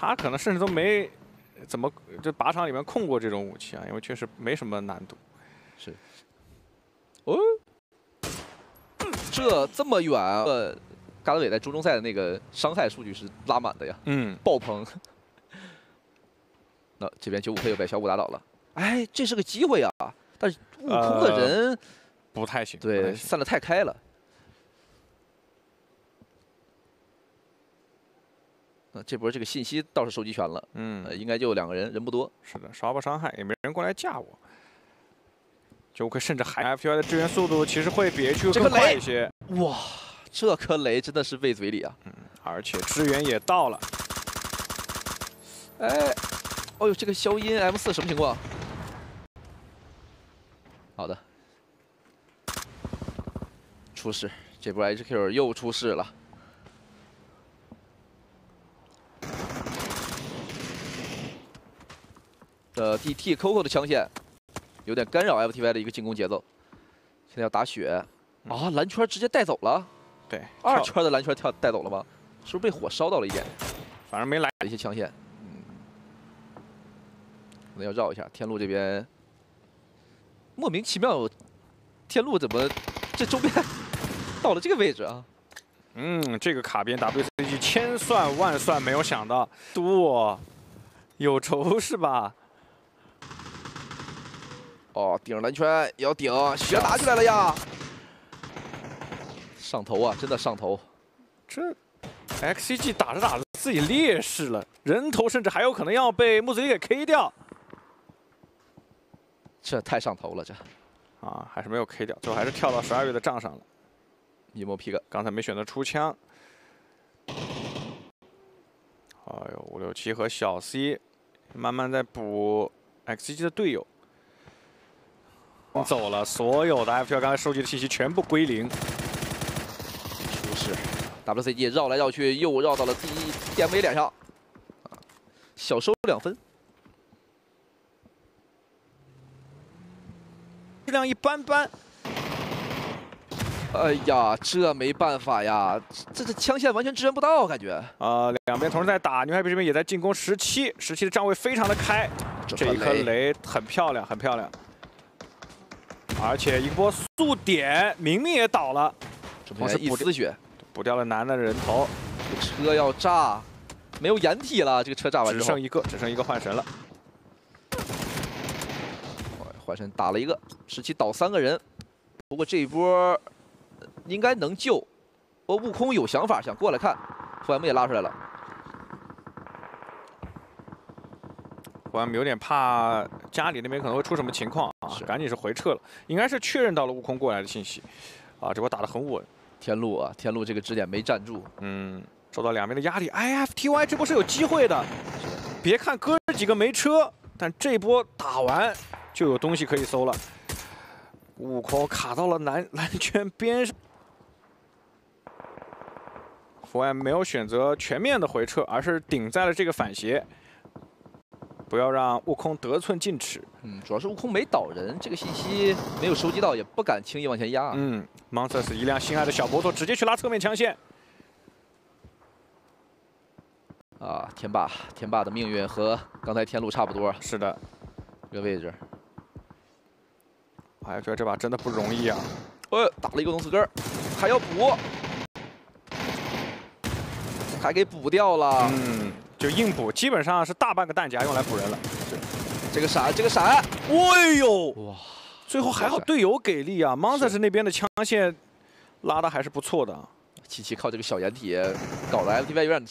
他可能甚至都没怎么就靶场里面控过这种武器啊，因为确实没什么难度。是。哦，这这么远，呃，嘎德伟在中中赛的那个伤害数据是拉满的呀。嗯。爆棚。那这边九五 K 又被小五打倒了。哎，这是个机会啊！但是悟空的人不太行，对，散的太开了。那这波这个信息倒是收集全了，嗯，应该就两个人，人不多。是的，刷波伤害，也没人过来架我。九五 K 甚至还 FTY 的支援速度其实会比 HQ 更快一些。哇，这颗雷真的是喂嘴里啊！嗯，而且支援也到了。哎。哦呦，这个消音 M 四什么情况？好的，出事，这波 HQ 又出事了。的 DT Coco 的枪线有点干扰 FTY 的一个进攻节奏。现在要打血啊！蓝圈直接带走了。对，二圈的蓝圈跳带走了吗？是不是被火烧到了一点？反正没来一些枪线。可能要绕一下，天路这边莫名其妙，天路怎么这周边 到了这个位置啊？嗯，这个卡边 WCG 千算万算没有想到，多有仇是吧？哦，顶蓝圈也要顶，血打起来了呀！上头啊，真的上头。这 XCG 打着打着自己劣势了，人头甚至还有可能要被木子李给 K 掉。这太上头了，这啊还是没有 K 掉，最后还是跳到十二月的账上了。一摸 P 个，刚才没选择出枪。哎呦，五六七和小 C 慢慢在补 XG 的队友。走了，所有的 FPL 刚才收集的信息全部归零。出事，WCG 绕来绕去又绕到了第一 DMV 脸上，小收两分。质量一般般。哎呀，这没办法呀，这这枪线完全支援不到，感觉。啊，两边同时在打，牛海比这边也在进攻十七，十七的站位非常的开，这一颗雷很漂亮，很漂亮。而且一波速点，明明也倒了，同时一丝血，补掉了男的人头。车要炸，没有掩体了，这个车炸完只剩一个，只剩一个幻神了。幻神打了一个，十七倒三个人，不过这一波应该能救。哦，悟空有想法，想过来看，傅 M 也拉出来了。傅 M 有点怕家里那边可能会出什么情况啊，赶紧是回撤了。应该是确认到了悟空过来的信息。啊，这波打得很稳。天路啊，天路这个支点没站住，嗯，受到两边的压力。IFTY 这波是有机会的，别看哥几个没车，但这波打完。就有东西可以搜了。悟空卡到了蓝 蓝圈边上，福安没有选择全面的回撤，而是顶在了这个反斜，不要让悟空得寸进尺。嗯，主要是悟空没倒人，这个信息没有收集到，也不敢轻易往前压。嗯，Monsters 一辆心爱的小摩托直接去拉侧面枪线。啊，天霸，天霸的命运和刚才天路差不多。是的，这个位置。哎，觉得这把真的不容易啊！呃，打了一个龙四根还要补，还给补掉了。嗯，就硬补，基本上是大半个弹夹用来补人了。这个闪，这个闪，哎呦，哇！最后还好队友给力啊！Monsters 那边的枪线拉的还是不错的。七七靠这个小掩体搞得 FTV 有点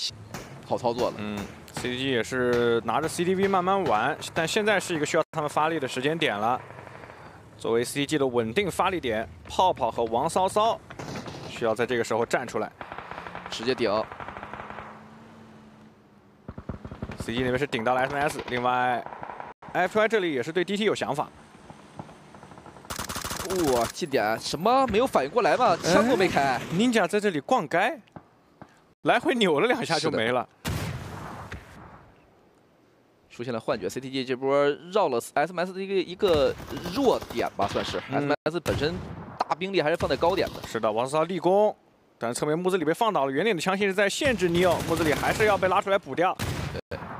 好操作了。嗯，CDG 也是拿着 CDV 慢慢玩，但现在是一个需要他们发力的时间点了。作为 CG 的稳定发力点，泡泡和王骚骚需要在这个时候站出来，直接顶。CG 那边是顶到了 SMS，另外 FY 这里也是对 DT 有想法。哇，近点什么没有反应过来吗？枪都没开。Ninja 在这里逛街，来回扭了两下就没了。出现了幻觉，CTG 这波绕了 SMS 的一个一个弱点吧，算是 SMS 本身大兵力还是放在高点的。是的，王思超立功，但是侧面木子李被放倒了，圆点的枪线是在限制 Neo，木子李还是要被拉出来补掉。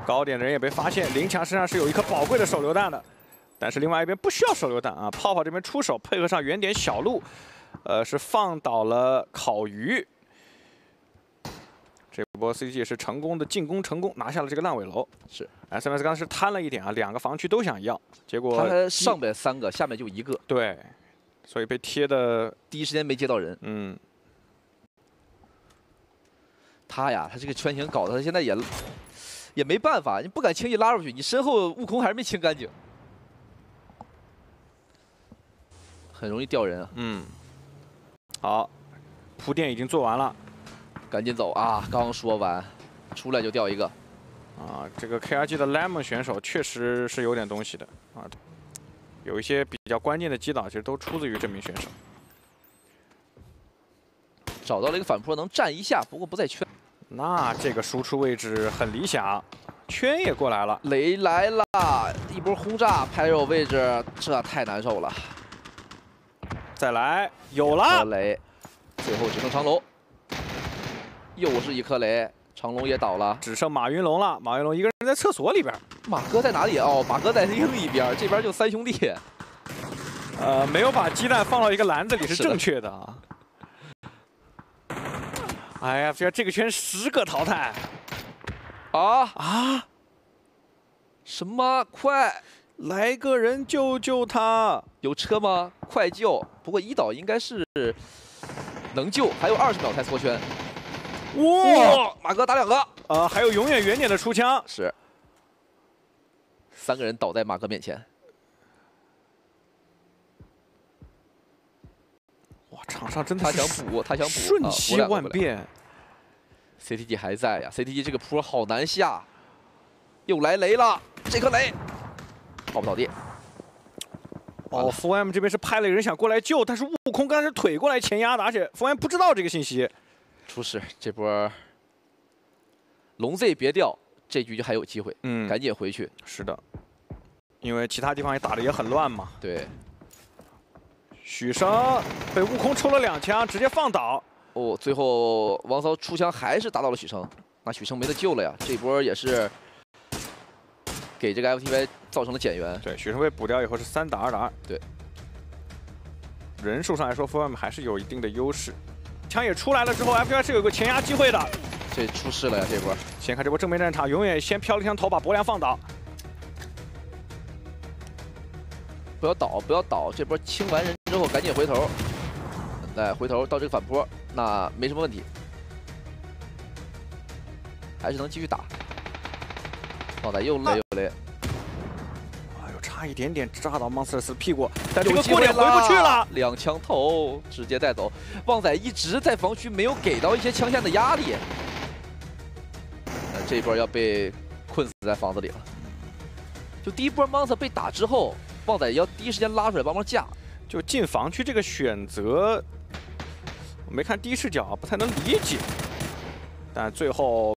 高点的人也被发现，林强身上是有一颗宝贵的手榴弹的，但是另外一边不需要手榴弹啊，泡泡这边出手，配合上远点小路，呃，是放倒了烤鱼。这波 CG 是成功的进攻成功，拿下了这个烂尾楼。是 SMS 刚刚是贪了一点啊，两个防区都想要，结果他上边三个，下面就一个，对，所以被贴的第一时间没接到人。嗯，他呀，他这个圈形搞得他现在也也没办法，你不敢轻易拉出去，你身后悟空还是没清干净，很容易掉人啊。嗯，好，铺垫已经做完了。赶紧走啊！刚说完，出来就掉一个。啊，这个 KRG 的 Lemon 选手确实是有点东西的啊，有一些比较关键的击倒，其实都出自于这名选手。找到了一个反坡，能站一下，不过不在圈。那这个输出位置很理想，圈也过来了，雷来了，一波轰炸拍肉位置，这太难受了。再来，有了雷，最后只剩长龙。又是一颗雷，长龙也倒了，只剩马云龙了。马云龙一个人在厕所里边。马哥在哪里？哦，马哥在另一边，这边就三兄弟。呃，没有把鸡蛋放到一个篮子里是正确的啊。哎呀，这这个圈十个淘汰。啊啊！什么？快来个人救救他！有车吗？快救！不过一岛应该是能救，还有二十秒才缩圈。哇！马哥打两个，呃，还有永远远点的出枪，是三个人倒在马哥面前。场上真的他想补，他想补，瞬息万变。CTG 还在呀，CTG 这个坡好难下，又来雷了，这颗雷跑不倒地。哦，FOM 这边是派了人想过来救，但是悟空刚才是腿过来前压的，而且 FOM 不知道这个信息。出事，这波龙 Z 别掉，这局就还有机会。嗯，赶紧回去。是的，因为其他地方也打的也很乱嘛。对。许生被悟空抽了两枪，直接放倒。哦，最后王骚出枪还是打到了许生，那许生没得救了呀。这波也是给这个 FTY 造成了减员。对，许生被补掉以后是三打二打二。对。人数上来说 f o m 还是有一定的优势。枪也出来了之后，FTY 是有个前压机会的，这出事了呀！这波，先看这波正面战场，永远先飘了一枪头，把博良放倒。不要倒，不要倒！这波清完人之后，赶紧回头，等待回头到这个反坡，那没什么问题，还是能继续打。脑袋又雷又勒，哎呦。差一点点炸到 Monsters 屁股，但这个过点回不去了，两枪头直接带走。旺仔一直在防区，没有给到一些枪线的压力，那这一波要被困死在房子里了。就第一波 Monster 被打之后，旺仔要第一时间拉出来帮忙架。就进防区这个选择，我没看第一视角，不太能理解，但最后。